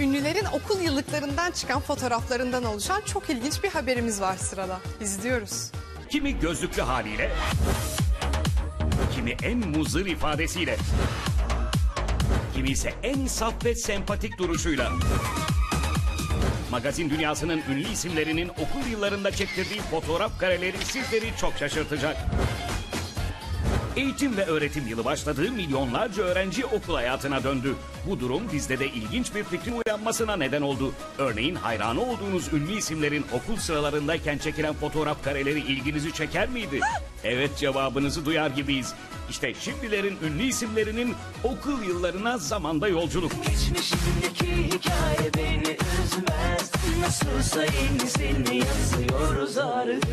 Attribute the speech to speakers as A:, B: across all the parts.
A: Ünlülerin okul yıllıklarından çıkan fotoğraflarından oluşan çok ilginç bir haberimiz var sırada. İzliyoruz.
B: Kimi gözlüklü haliyle, kimi en muzır ifadesiyle, kimi ise en saf ve sempatik duruşuyla. Magazin dünyasının ünlü isimlerinin okul yıllarında çektirdiği fotoğraf kareleri sizleri çok şaşırtacak. Eğitim ve öğretim yılı başladığı milyonlarca öğrenci okul hayatına döndü. Bu durum bizde de ilginç bir fikrin uyanmasına neden oldu. Örneğin hayranı olduğunuz ünlü isimlerin okul sıralarındayken çekilen fotoğraf kareleri ilginizi çeker miydi? Evet cevabınızı duyar gibiyiz. İşte şimdilerin ünlü isimlerinin okul yıllarına zamanda yolculuk.
C: Geçmişimdeki hikaye beni üzmez Nasılsa yenisini yazıyoruz artık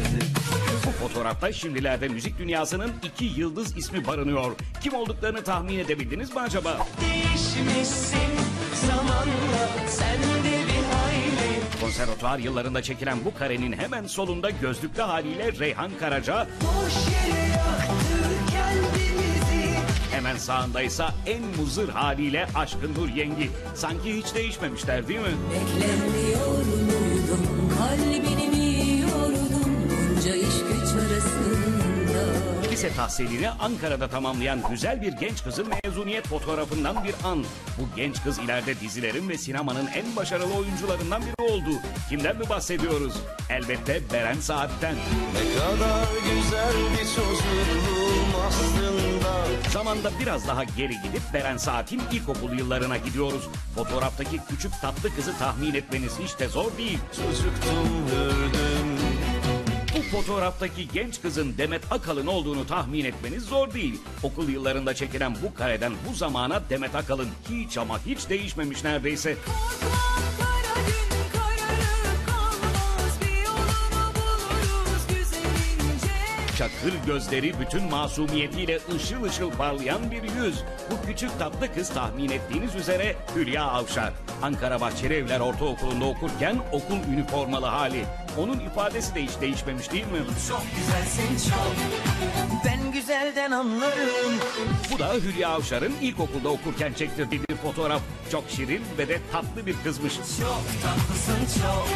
B: Bu fotoğrafta şimdilerde müzik dünyasının iki yıldız ismi barınıyor. Kim olduklarını tahmin edebildiniz mi acaba?
C: Değişmişsin zamanla sen de bir hayli
B: Konservatuar yıllarında çekilen bu karenin hemen solunda gözlüklü haliyle Reyhan Karaca,
C: Boş yere yaktık kendimizi
B: hemen sağındaysa en muzır haliyle Aşkın Nur Yengi. Sanki hiç değişmemişler değil mi?
D: Beklemiyorum
B: Lise tahsilini Ankara'da tamamlayan güzel bir genç kızın mezuniyet fotoğrafından bir an. Bu genç kız ileride dizilerin ve sinemanın en başarılı oyuncularından biri oldu. Kimden mi bahsediyoruz? Elbette Beren Saat'ten.
E: Ne kadar güzel bir çocuğum aslında
B: Zamanda biraz daha geri gidip Beren Saat'in ilkokul yıllarına gidiyoruz. Fotoğraftaki küçük tatlı kızı tahmin etmeniz hiç de zor değil.
E: Çocuktum hürdüm
B: Bu fotoğraftaki genç kızın Demet Akalın olduğunu tahmin etmeniz zor değil. Okul yıllarında çekilen bu kareden bu zamana Demet Akalın hiç ama hiç değişmemiş neredeyse.
D: Kara
B: Çakır gözleri bütün masumiyetiyle ışıl ışıl parlayan bir yüz. Bu küçük tatlı kız tahmin ettiğiniz üzere Hülya Avşar. Ankara Bahçeli Evler Ortaokulu'nda okurken okul üniformalı hali. Onun ifadesi de hiç değişmemiş değil mi?
C: Çok güzelsin çok Ben güzelden anlarım
B: Bu da Hülya Avşar'ın ilkokulda okurken çektirdiği bir fotoğraf. Çok şirin ve de tatlı bir kızmış.
C: Çok tatlısın çok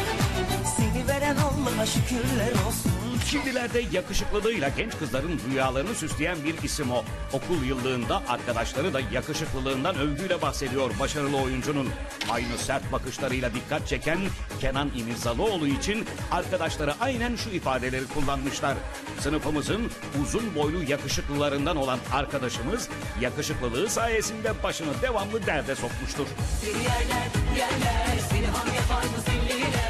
C: Seni veren Allah'a şükürler olsun
B: Şimdilerde yakışıklılığıyla genç kızların rüyalarını süsleyen bir isim o. Okul yıllığında arkadaşları da yakışıklılığından övgüyle bahsediyor başarılı oyuncunun. Aynı sert bakışlarıyla dikkat çeken Kenan İmirzalıoğlu için arkadaşları aynen şu ifadeleri kullanmışlar. Sınıfımızın uzun boylu yakışıklılarından olan arkadaşımız yakışıklılığı sayesinde başını devamlı derde sokmuştur.
C: Yerler yerler Seni yapar mı zilliler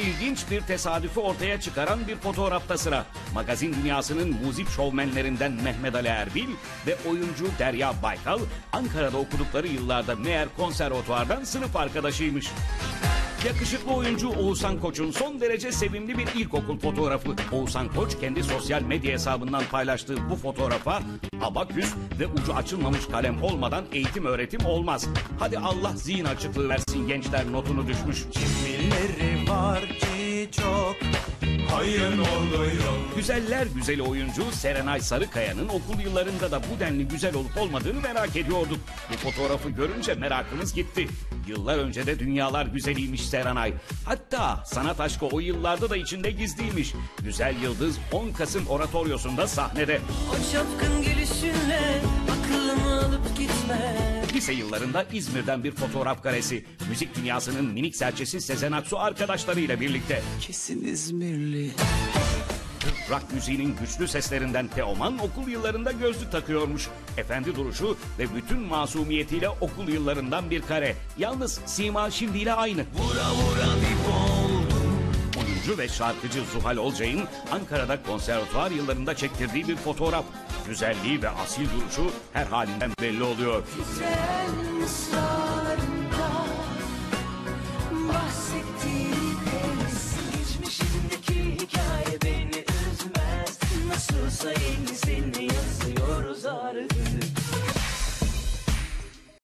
B: İlginç bir tesadüfü ortaya çıkaran bir fotoğrafta sıra. Magazin dünyasının muzip şovmenlerinden Mehmet Ali Erbil ve oyuncu Derya Baykal Ankara'da okudukları yıllarda meğer konservatuvardan sınıf arkadaşıymış. Yakışıklı oyuncu Oğuzhan Koç'un son derece sevimli bir ilkokul fotoğrafı. Oğuzhan Koç kendi sosyal medya hesabından paylaştığı bu fotoğrafa abaküs ve ucu açılmamış kalem olmadan eğitim öğretim olmaz. Hadi Allah zihin açıklığı versin gençler notunu düşmüş.
E: Birileri çok Hayın oluyor
B: Güzeller güzeli oyuncu Serenay Sarıkaya'nın okul yıllarında da bu denli güzel olup olmadığını merak ediyorduk. Bu fotoğrafı görünce merakımız gitti. Yıllar önce de dünyalar güzeliymiş Serenay. Hatta sanat aşkı o yıllarda da içinde gizliymiş. Güzel Yıldız 10 Kasım Oratoryosu'nda sahnede.
C: O çapkın gülüşünle
B: Lise yıllarında İzmir'den bir fotoğraf karesi. Müzik dünyasının minik serçesi Sezen Aksu arkadaşlarıyla birlikte.
C: Kesin İzmirli
B: Rock müziğinin güçlü seslerinden Teoman okul yıllarında gözlük takıyormuş. Efendi duruşu ve bütün masumiyetiyle okul yıllarından bir kare. Yalnız Sima şimdiyle aynı. Vura vura Oyuncu ve şarkıcı Zuhal Olcay'ın Ankara'da konservatuvar yıllarında çektirdiği bir fotoğraf güzelliği ve asil duruşu her halinden belli oluyor.
D: Titren ısrarında bahsettiği deniz.